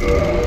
Uh.